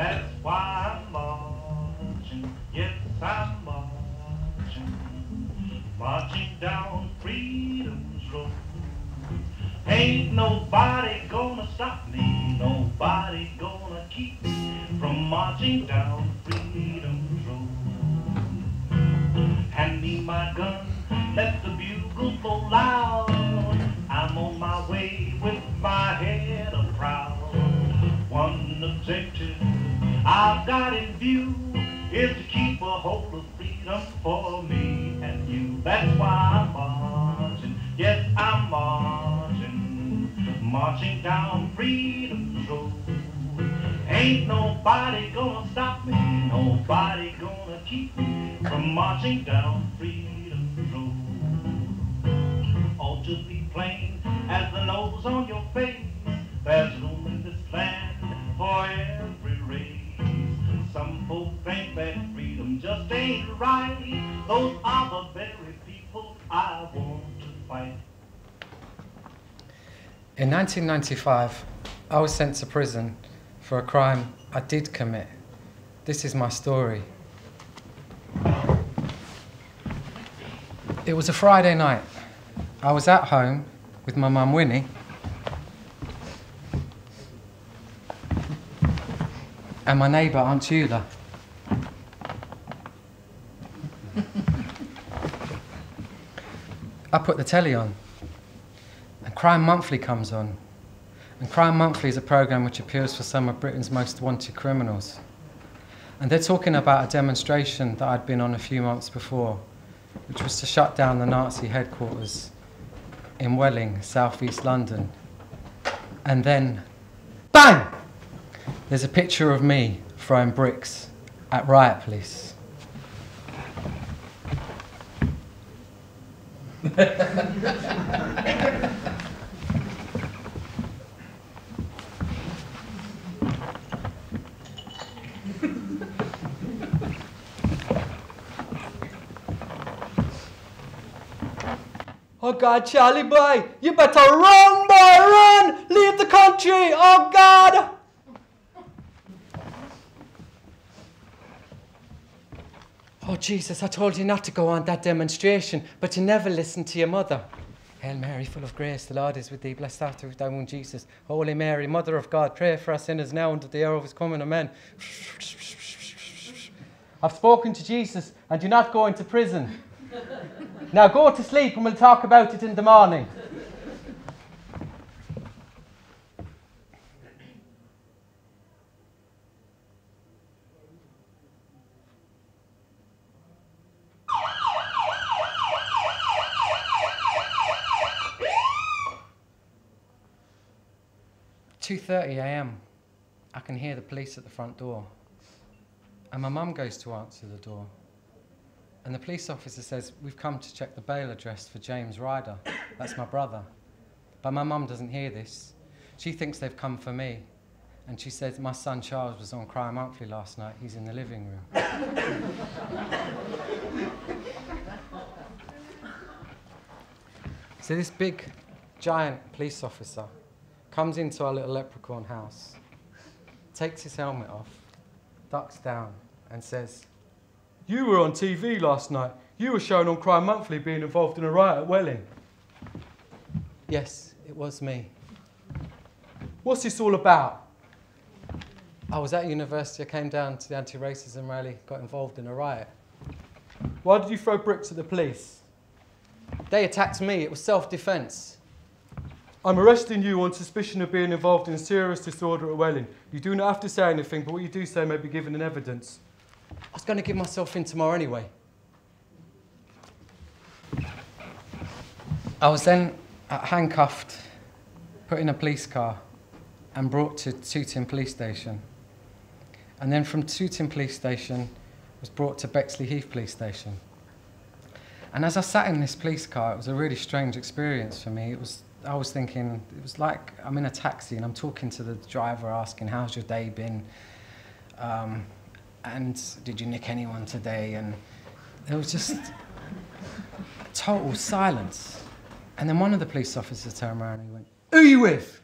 That's why I'm marching. Yes, I'm marching. Marching down freedom's road. Ain't nobody I've got in view is to keep a hold of freedom for me and you. That's why I'm marching. Yes, I'm marching. Marching down freedom's road. Ain't nobody gonna stop me. Nobody gonna keep me from marching down 1995, I was sent to prison for a crime I did commit. This is my story. It was a Friday night. I was at home with my mum Winnie. And my neighbour Aunt Eula. I put the telly on, Crime Monthly comes on. And Crime Monthly is a programme which appeals for some of Britain's most wanted criminals. And they're talking about a demonstration that I'd been on a few months before, which was to shut down the Nazi headquarters in Welling, southeast London. And then, bang! There's a picture of me throwing bricks at riot police. Oh God, Charlie boy, you better run, boy, run! Leave the country! Oh God! Oh Jesus, I told you not to go on that demonstration, but you never listened to your mother. Hail Mary, full of grace, the Lord is with thee. Blessed art thou, womb, Jesus. Holy Mary, Mother of God, pray for us sinners now and at the hour of his coming. Amen. I've spoken to Jesus, and you're not going to prison. Now go to sleep, and we'll talk about it in the morning. Two thirty a.m. I can hear the police at the front door, and my mum goes to answer the door. And the police officer says, We've come to check the bail address for James Ryder. That's my brother. But my mum doesn't hear this. She thinks they've come for me. And she says, My son Charles was on Crime Monthly last night. He's in the living room. so this big, giant police officer comes into our little leprechaun house, takes his helmet off, ducks down, and says, you were on TV last night. You were shown on Crime Monthly being involved in a riot at Welling. Yes, it was me. What's this all about? I was at university. I came down to the anti racism rally, got involved in a riot. Why did you throw bricks at the police? They attacked me. It was self defence. I'm arresting you on suspicion of being involved in serious disorder at Welling. You do not have to say anything, but what you do say may be given in evidence. I was going to give myself in tomorrow anyway. I was then handcuffed, put in a police car, and brought to Tooting Police Station. And then from Tooting Police Station, was brought to Bexleyheath Police Station. And as I sat in this police car, it was a really strange experience for me. It was, I was thinking, it was like I'm in a taxi and I'm talking to the driver, asking, "How's your day been?" Um, and did you nick anyone today? And there was just total silence. And then one of the police officers turned around and he went, Who are you with?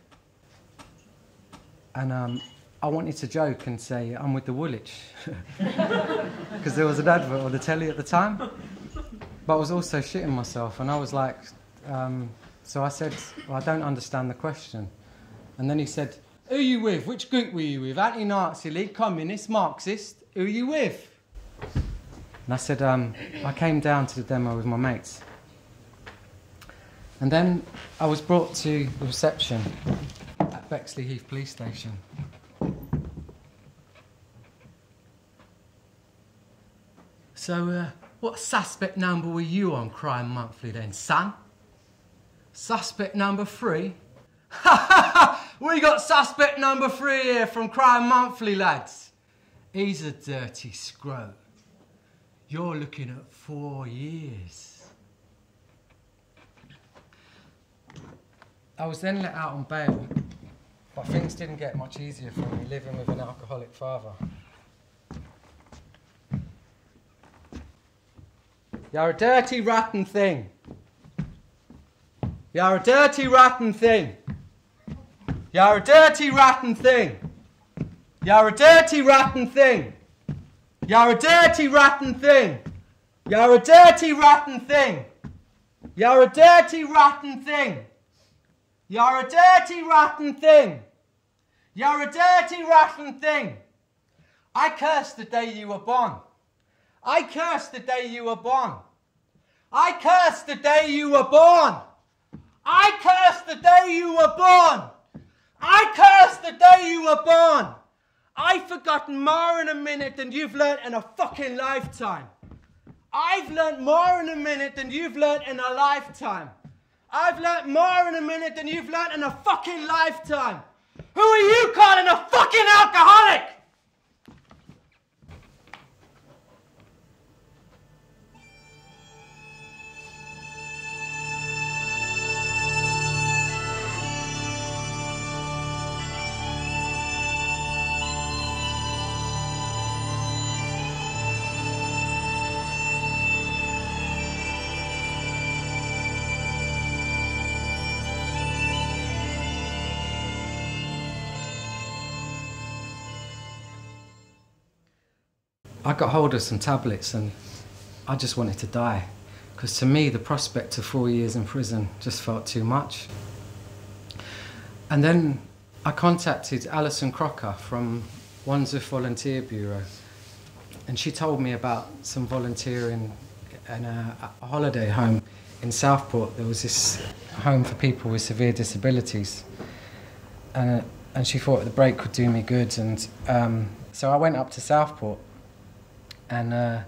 And um, I wanted to joke and say, I'm with the Woolwich. Because there was an advert on the telly at the time. But I was also shitting myself, and I was like, um, so I said, well, I don't understand the question. And then he said, Who are you with? Which group were you with? Anti Nazi League, Communist, Marxist? Who are you with? And I said, um, I came down to the demo with my mates. And then I was brought to the reception at Bexleyheath Police Station. So, uh, what suspect number were you on Crime Monthly then, son? Suspect number three? Ha ha ha! We got suspect number three here from Crime Monthly, lads. He's a dirty scrote. You're looking at four years. I was then let out on bail, but things didn't get much easier for me living with an alcoholic father. You're a dirty, rotten thing. You're a dirty, rotten thing. You're a dirty, rotten thing. You're a dirty, rotten thing. You're a dirty, rotten thing. You're a dirty, rotten thing. You're a dirty, rotten thing. You're a dirty, rotten thing. You're a dirty, rotten thing. I curse the day you were born. I curse the day you were born. I curse the day you were born. I curse the day you were born. I curse the day you were born. I've forgotten more in a minute than you've learnt in a fucking lifetime. I've learnt more in a minute than you've learnt in a lifetime. I've learnt more in a minute than you've learnt in a fucking lifetime. Who are you calling a fucking alcoholic? I got hold of some tablets and I just wanted to die. Because to me, the prospect of four years in prison just felt too much. And then I contacted Alison Crocker from Wandsworth Volunteer Bureau. And she told me about some volunteering in a, a holiday home in Southport. There was this home for people with severe disabilities. And, and she thought the break would do me good. And um, so I went up to Southport and uh,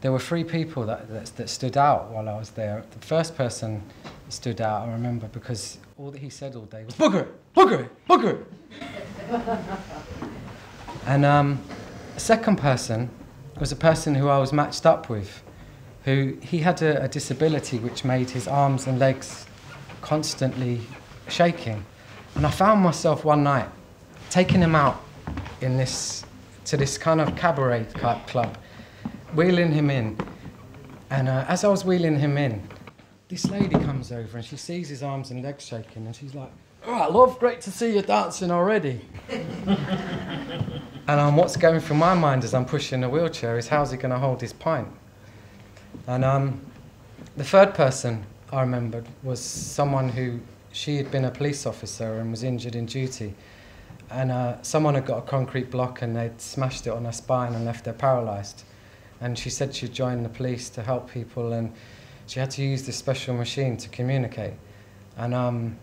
there were three people that, that, that, stood out while I was there. The first person stood out, I remember, because all that he said all day was, booger it, booger it, booger it. and um, the second person was a person who I was matched up with, who he had a, a disability which made his arms and legs constantly shaking. And I found myself one night taking him out in this, to this kind of cabaret type club wheeling him in. And uh, as I was wheeling him in, this lady comes over and she sees his arms and legs shaking and she's like, All right, love, great to see you dancing already. and um, what's going through my mind as I'm pushing the wheelchair is how's he going to hold his pint? And um, the third person I remembered was someone who she had been a police officer and was injured in duty. And uh, someone had got a concrete block and they'd smashed it on her spine and left her paralysed and she said she'd join the police to help people and she had to use this special machine to communicate. And, um,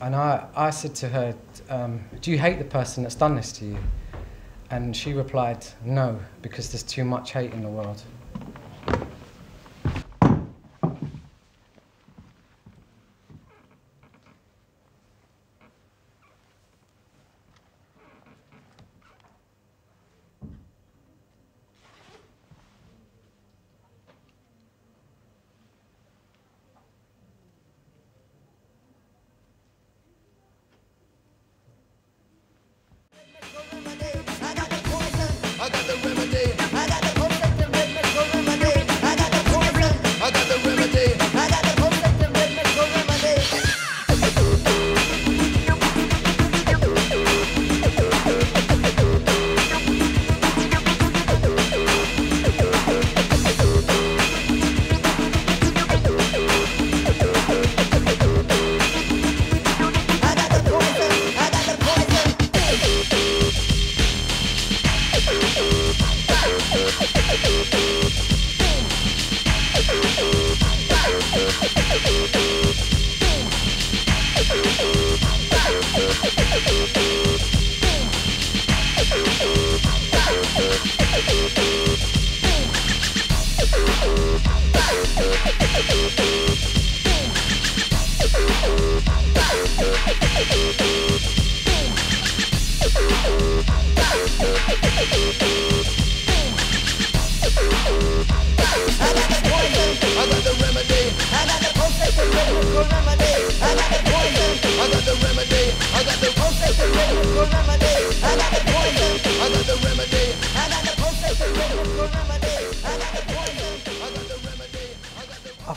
and I, I said to her, um, do you hate the person that's done this to you? And she replied, no, because there's too much hate in the world.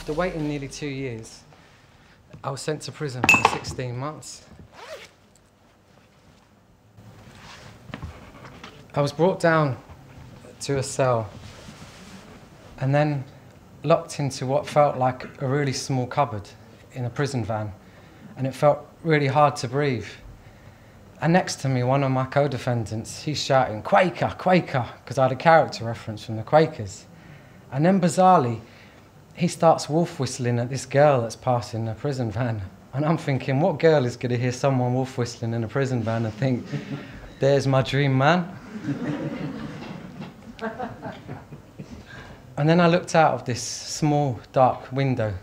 After waiting nearly two years, I was sent to prison for 16 months. I was brought down to a cell and then locked into what felt like a really small cupboard in a prison van, and it felt really hard to breathe. And next to me, one of my co defendants, he's shouting, Quaker, Quaker, because I had a character reference from the Quakers. And then bizarrely, he starts wolf whistling at this girl that's passing the prison van. And I'm thinking, what girl is going to hear someone wolf whistling in a prison van and think, there's my dream man? and then I looked out of this small, dark window.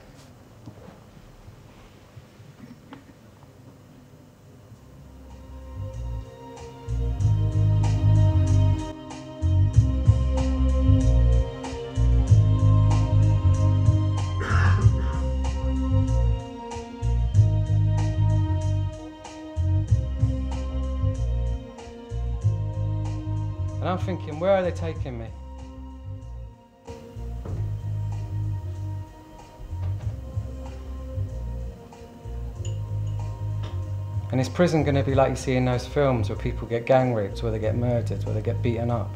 Thinking, where are they taking me? And is prison going to be like you see in those films where people get gang raped, where they get murdered, where they get beaten up?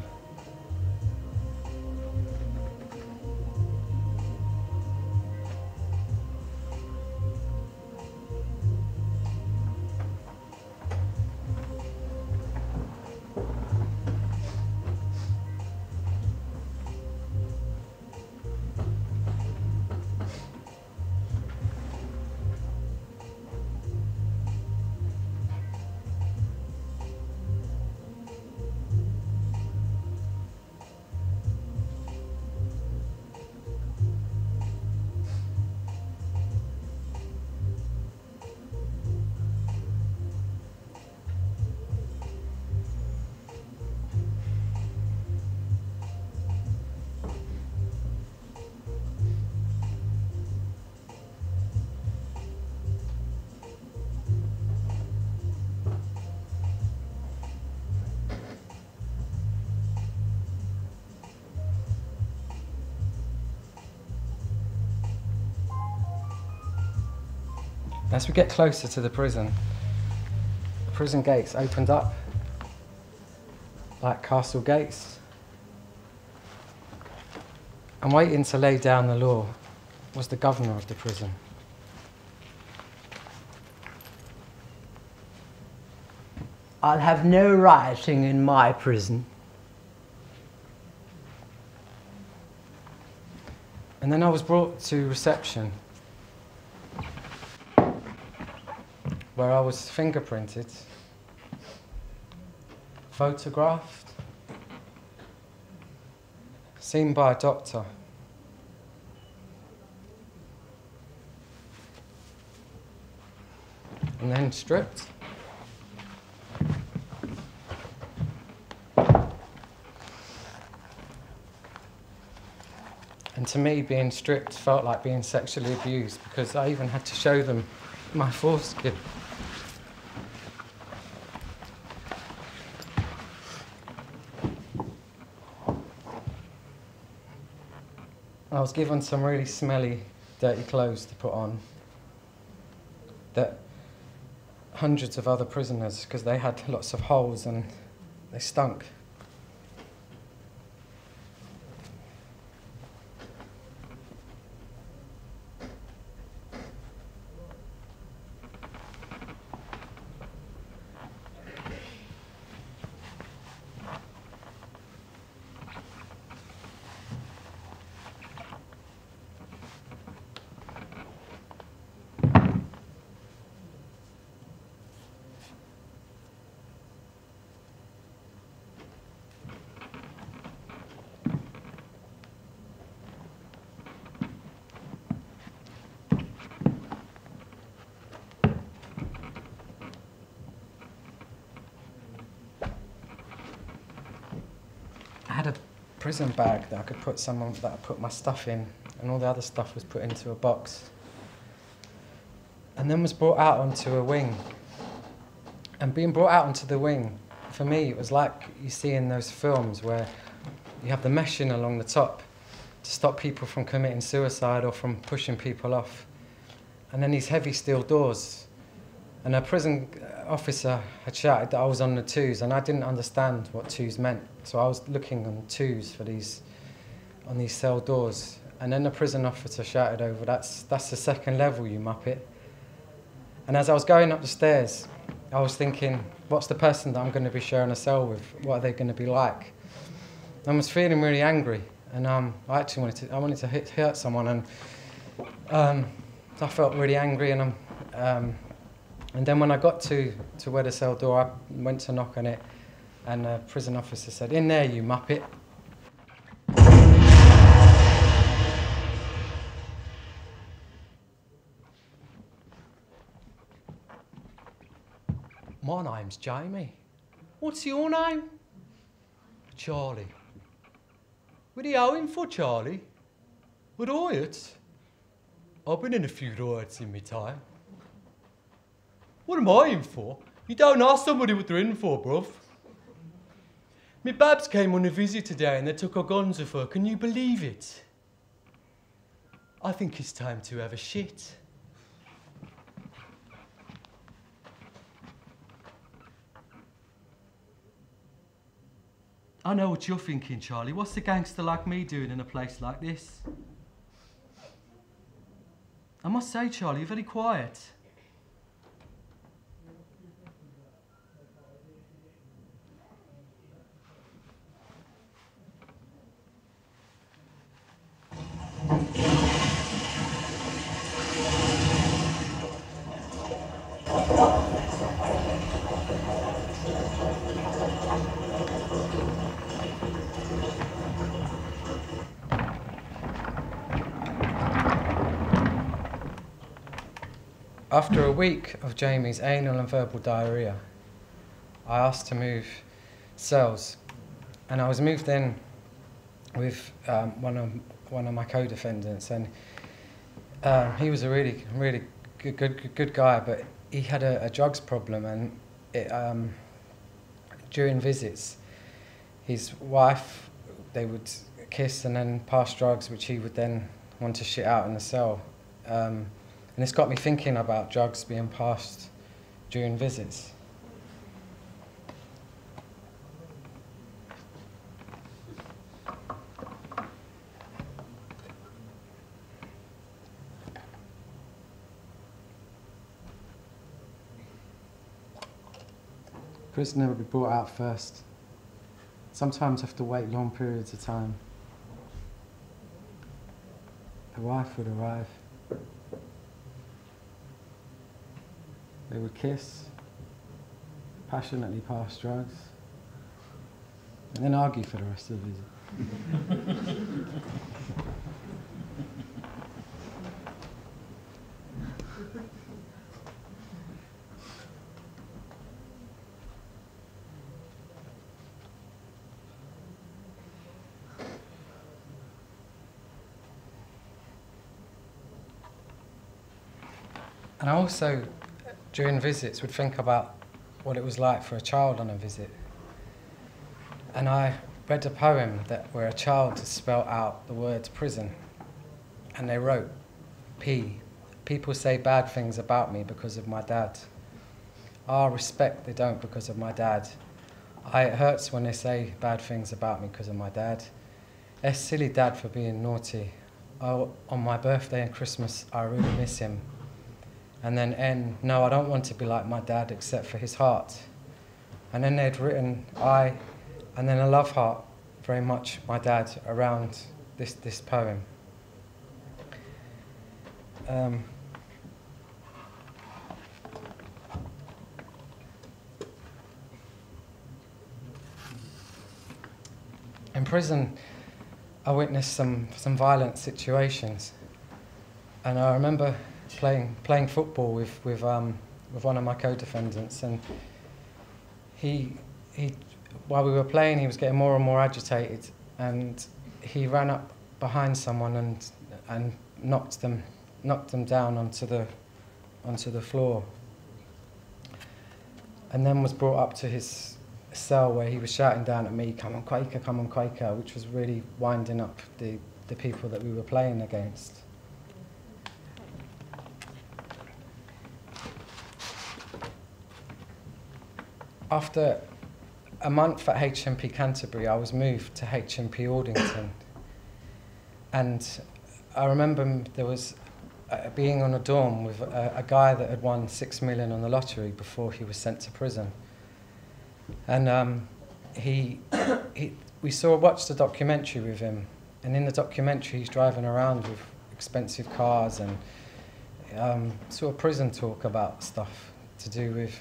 As we get closer to the prison, the prison gates opened up like castle gates. And waiting to lay down the law was the governor of the prison. I'll have no rioting in my prison. And then I was brought to reception where I was fingerprinted, photographed, seen by a doctor. And then stripped. And to me, being stripped felt like being sexually abused because I even had to show them my foreskin. I was given some really smelly, dirty clothes to put on that hundreds of other prisoners, because they had lots of holes and they stunk. Prison bag that I could put some of, that I put my stuff in, and all the other stuff was put into a box. And then was brought out onto a wing. And being brought out onto the wing, for me, it was like you see in those films where you have the meshing along the top to stop people from committing suicide or from pushing people off. And then these heavy steel doors. And a prison officer had shouted that I was on the twos, and I didn't understand what twos meant. So I was looking on twos for these, on these cell doors. And then the prison officer shouted over, that's, that's the second level, you muppet. And as I was going up the stairs, I was thinking, what's the person that I'm going to be sharing a cell with? What are they going to be like? I was feeling really angry, and um, I actually wanted to, I wanted to hit, hurt someone, and um, I felt really angry, and, I'm, um, and then when I got to, to where the cell door, I went to knock on it, and the prison officer said, in there, you muppet. My name's Jamie. What's your name? Charlie. What are you owing for, Charlie? A riot? I've been in a few riots in my time. What am I in for? You don't ask somebody what they're in for, bruv. My babs came on a visit today and they took our guns off her. Can you believe it? I think it's time to have a shit. I know what you're thinking, Charlie. What's the gangster like me doing in a place like this? I must say, Charlie, you're very quiet. After a week of Jamie's anal and verbal diarrhea, I asked to move cells, and I was moved in with um, one of one of my co-defendants, and um, he was a really, really good, good, good guy, but he had a, a drugs problem, and it, um, during visits, his wife, they would kiss and then pass drugs, which he would then want to shit out in the cell. Um, and it's got me thinking about drugs being passed during visits. Prisoner would be brought out first. Sometimes have to wait long periods of time. The wife would arrive. They would kiss, passionately pass drugs, and then argue for the rest of the visit. and I also during visits would think about what it was like for a child on a visit. And I read a poem that where a child spelt out the words prison. And they wrote, P. People say bad things about me because of my dad. Ah, respect they don't because of my dad. I, it hurts when they say bad things about me because of my dad. S, silly dad for being naughty. Oh, on my birthday and Christmas, I really miss him. And then N, no, I don't want to be like my dad except for his heart. And then they'd written I, and then a love heart, very much my dad, around this, this poem. Um, in prison, I witnessed some, some violent situations. And I remember playing playing football with with um, with one of my co-defendants, and he he while we were playing, he was getting more and more agitated, and he ran up behind someone and and knocked them knocked them down onto the onto the floor. And then was brought up to his cell where he was shouting down at me, "Come on, Quaker! Come on, Quaker!" which was really winding up the the people that we were playing against. After a month at HMP Canterbury, I was moved to HMP Aldington. And I remember there was uh, being on a dorm with a, a, guy that had won six million on the lottery before he was sent to prison. And um, he, he, we saw, watched a documentary with him. And in the documentary, he's driving around with expensive cars and um, sort of prison talk about stuff to do with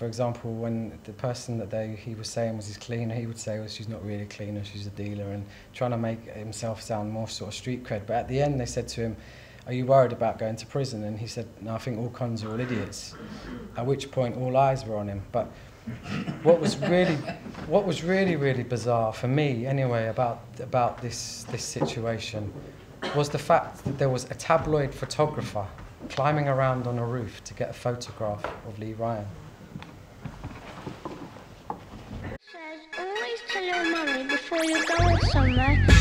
for example, when the person that they he was saying was his cleaner, he would say, well, she's not really a cleaner, she's a dealer, and trying to make himself sound more sort of street cred. But at the end, they said to him, are you worried about going to prison? And he said, no, I think all cons are all idiots. At which point, all eyes were on him. But what was really, what was really, really bizarre for me, anyway, about about this this situation, was the fact that there was a tabloid photographer climbing around on a roof to get a photograph of Lee Ryan. tell your before you go somewhere.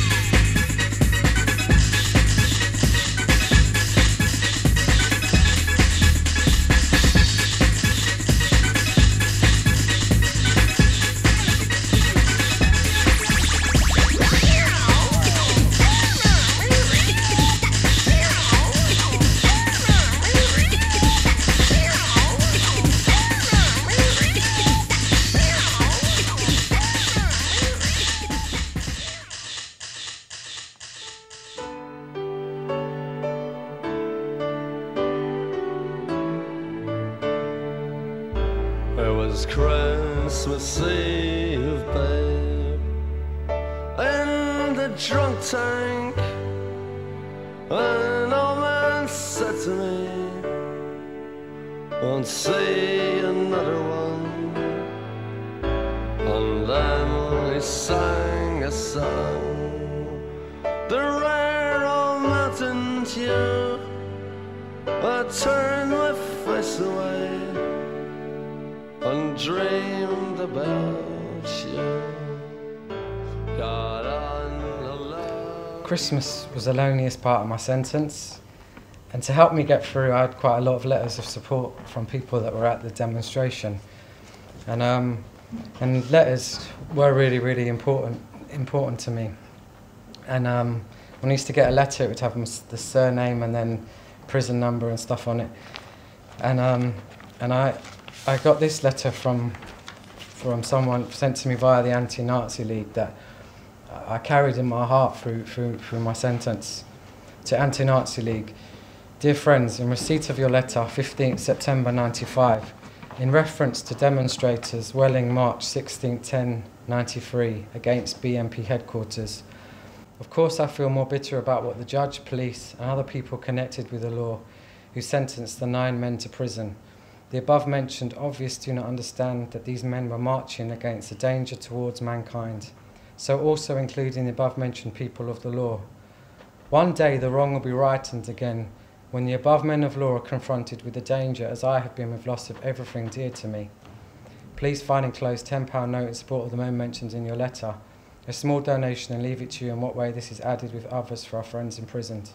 Christmas was the loneliest part of my sentence. And to help me get through, I had quite a lot of letters of support from people that were at the demonstration. And, um, and letters were really, really important, important to me. And um, when I used to get a letter, it would have the surname and then prison number and stuff on it. And, um, and I, I got this letter from, from someone sent to me via the Anti-Nazi League that I carried in my heart through, through, through my sentence to Anti-Nazi League. Dear friends, in receipt of your letter, 15th September 95, in reference to demonstrators Welling March 16 10 93 against BNP headquarters, of course I feel more bitter about what the judge, police and other people connected with the law who sentenced the nine men to prison. The above mentioned obvious do not understand that these men were marching against a danger towards mankind so also including the above mentioned people of the law. One day the wrong will be rightened again when the above men of law are confronted with the danger as I have been with loss of everything dear to me. Please find enclosed £10 note in support of the men mentioned in your letter. A small donation and leave it to you in what way this is added with others for our friends imprisoned.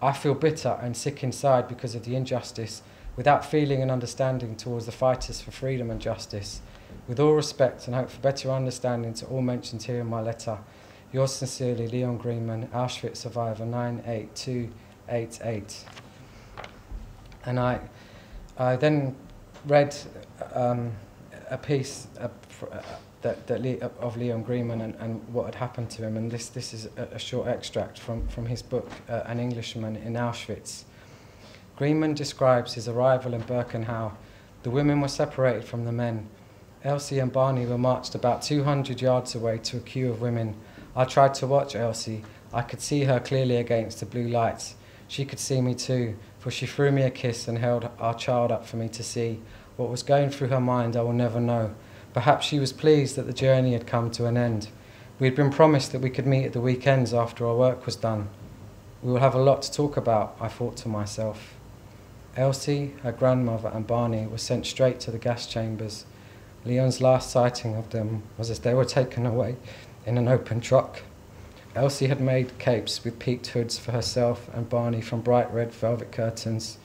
I feel bitter and sick inside because of the injustice, without feeling and understanding towards the fighters for freedom and justice. With all respect and hope for better understanding to all mentioned here in my letter, yours sincerely, Leon Greenman, Auschwitz survivor 98288. And I, I then read um, a piece uh, that, that of Leon Greenman and, and what had happened to him. And this, this is a, a short extract from, from his book, uh, An Englishman in Auschwitz. Greenman describes his arrival in Birkenau. The women were separated from the men. Elsie and Barney were marched about 200 yards away to a queue of women. I tried to watch Elsie. I could see her clearly against the blue lights. She could see me too, for she threw me a kiss and held our child up for me to see. What was going through her mind I will never know, Perhaps she was pleased that the journey had come to an end. We had been promised that we could meet at the weekends after our work was done. We will have a lot to talk about, I thought to myself. Elsie, her grandmother, and Barney were sent straight to the gas chambers. Leon's last sighting of them was as they were taken away in an open truck. Elsie had made capes with peaked hoods for herself and Barney from bright red velvet curtains.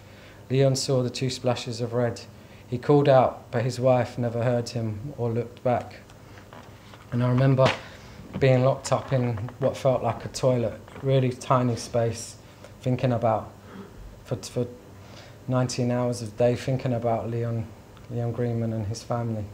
Leon saw the two splashes of red. He called out, but his wife never heard him or looked back. And I remember being locked up in what felt like a toilet, really tiny space, thinking about, for, for 19 hours a day, thinking about Leon, Leon Greenman and his family.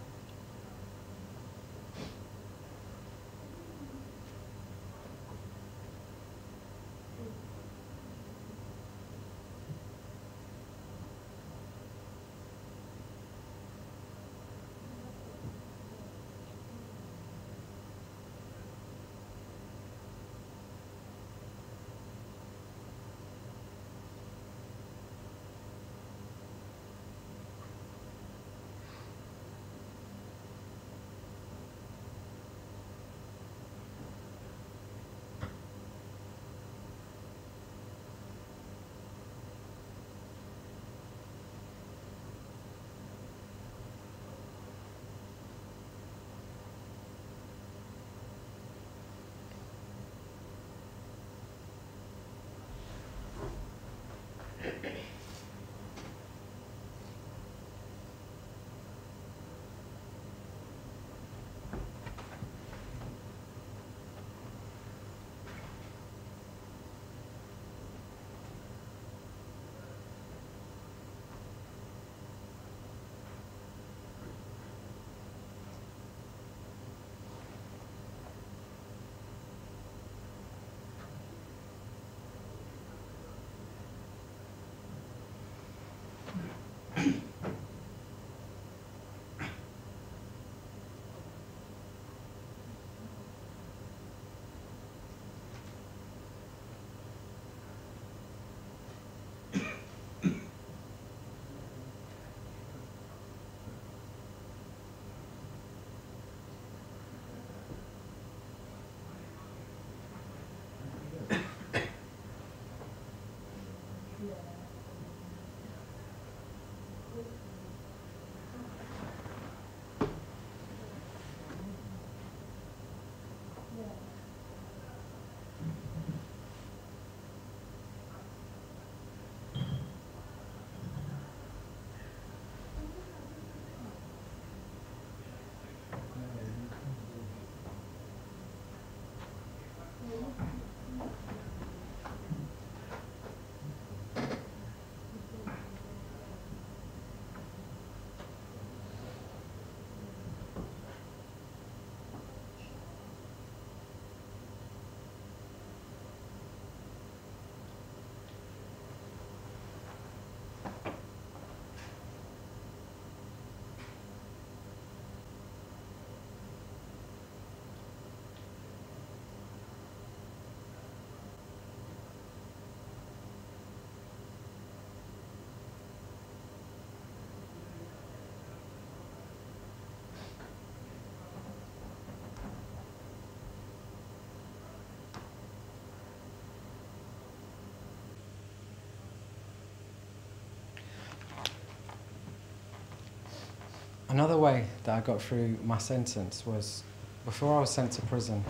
Another way that I got through my sentence was before I was sent to prison,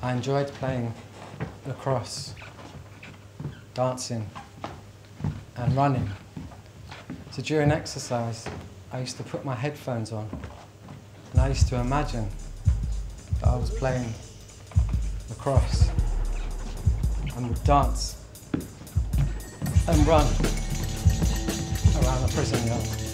I enjoyed playing lacrosse, dancing, and running. So during exercise, I used to put my headphones on and I used to imagine that I was playing lacrosse and would dance and run around the prison yard.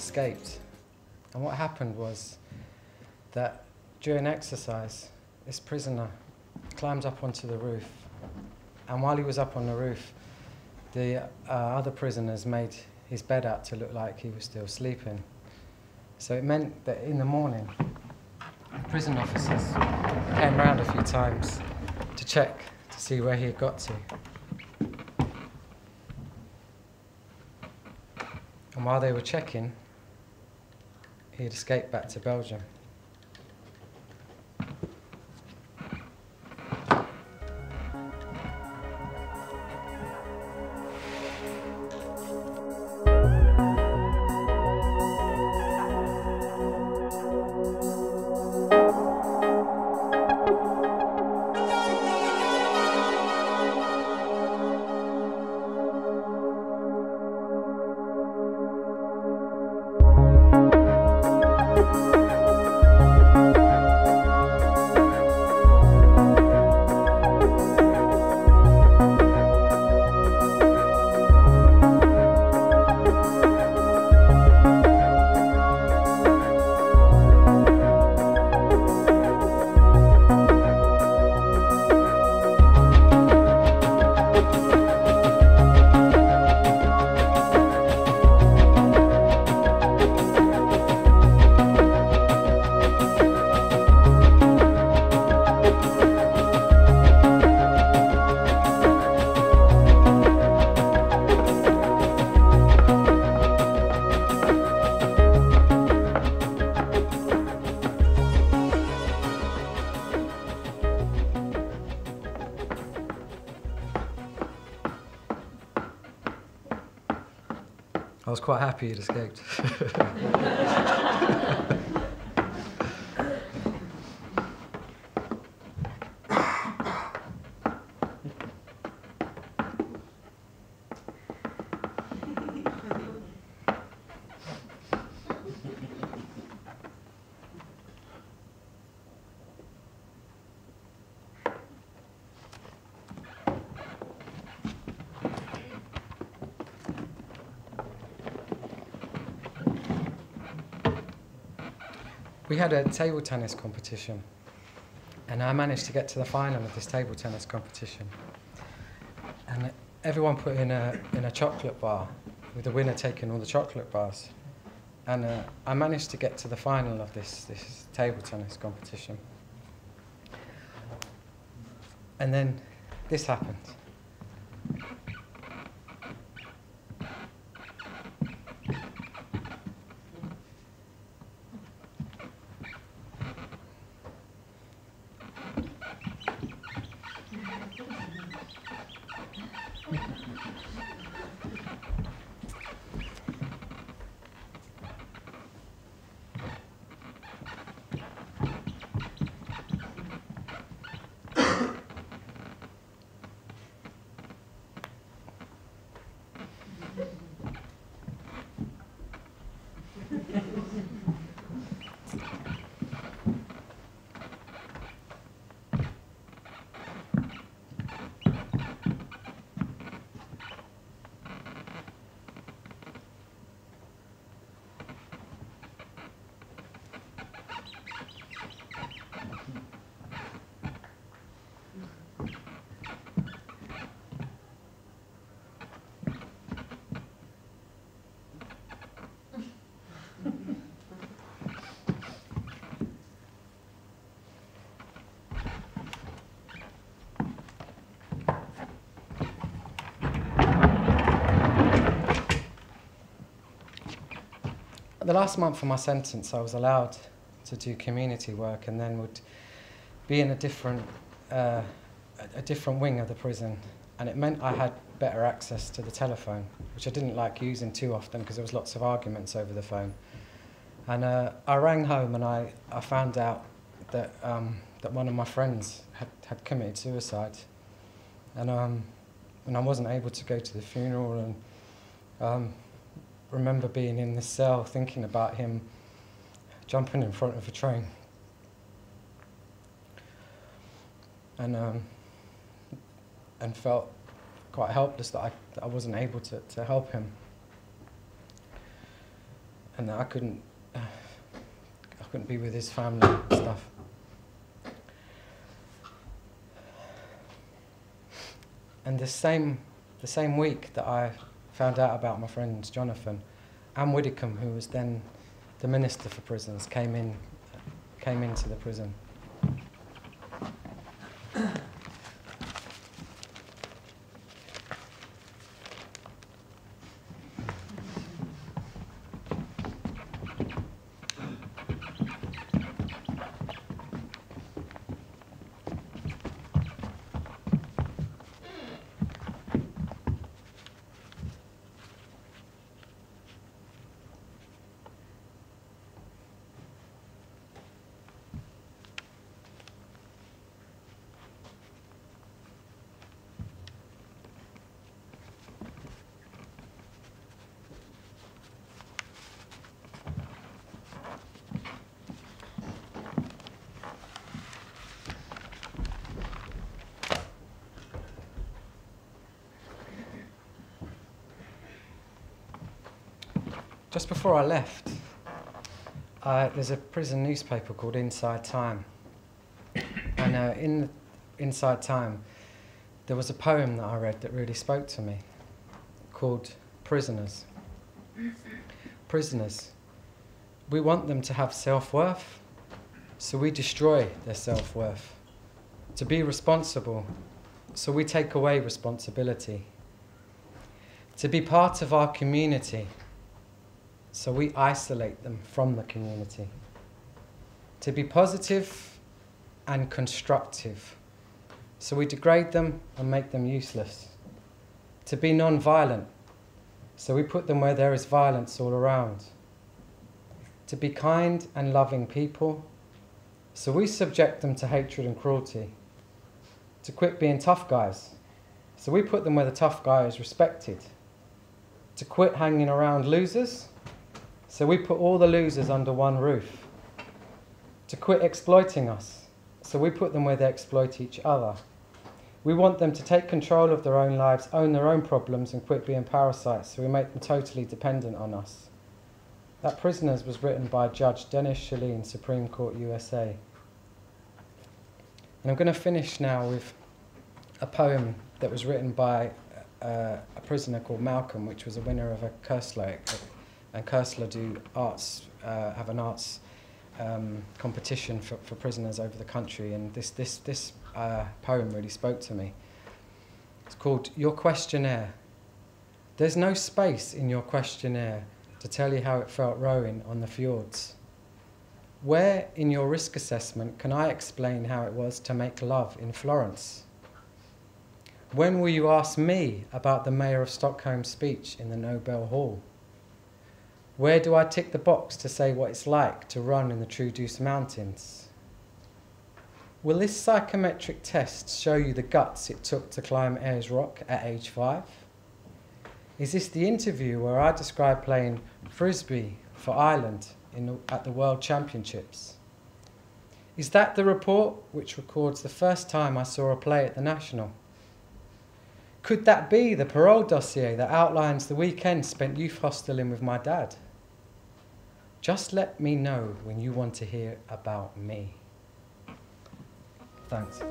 Escaped. And what happened was that during exercise, this prisoner climbed up onto the roof. And while he was up on the roof, the uh, other prisoners made his bed out to look like he was still sleeping. So it meant that in the morning, prison officers came round a few times to check to see where he had got to. And while they were checking, he had escaped back to Belgium. I was quite We had a table tennis competition, and I managed to get to the final of this table tennis competition. And everyone put in a in a chocolate bar, with the winner taking all the chocolate bars. And uh, I managed to get to the final of this this table tennis competition. And then this happened. The last month of my sentence, I was allowed to do community work, and then would be in a different uh, a, different wing of the prison, and it meant I had better access to the telephone, which I didn't like using too often because there was lots of arguments over the phone. And uh, I rang home, and I, I found out that um, that one of my friends had, had committed suicide, and um, and I wasn't able to go to the funeral, and um, remember being in the cell thinking about him jumping in front of a train. And, um, and felt quite helpless that I, that I wasn't able to, to help him. and that I couldn't, I couldn't be with his family and stuff. And the same, the same week that I found out about my friends Jonathan, Ann Widdecombe, who was then the minister for prisons, came in, came into the prison. Just before I left, uh, there's a prison newspaper called Inside Time. And uh, in Inside Time, there was a poem that I read that really spoke to me called Prisoners. Prisoners. We want them to have self worth, so we destroy their self worth. To be responsible, so we take away responsibility. To be part of our community, so we isolate them from the community. To be positive and constructive. So we degrade them and make them useless. To be non violent. So we put them where there is violence all around. To be kind and loving people. So we subject them to hatred and cruelty. To quit being tough guys. So we put them where the tough guy is respected. To quit hanging around losers. So we put all the losers under one roof. To quit exploiting us. So we put them where they exploit each other. We want them to take control of their own lives, own their own problems, and quit being parasites, so we make them totally dependent on us. That Prisoners was written by Judge Dennis Challeen, Supreme Court USA. And I'm going to finish now with a poem that was written by uh, a prisoner called Malcolm, which was a winner of a Koestler. And Koestler do arts, uh, have an arts um, competition for, for prisoners over the country. And this, this, this uh, poem really spoke to me. It's called Your Questionnaire. There's no space in your questionnaire to tell you how it felt rowing on the fjords. Where in your risk assessment can I explain how it was to make love in Florence? When will you ask me about the Mayor of Stockholm's speech in the Nobel Hall? Where do I tick the box to say what it's like to run in the Troodos Mountains? Will this psychometric test show you the guts it took to climb Ayers Rock at age five? Is this the interview where I describe playing frisbee for Ireland at the World Championships? Is that the report which records the first time I saw a play at the National? Could that be the parole dossier that outlines the weekend spent youth hosteling with my dad? Just let me know when you want to hear about me. Thanks.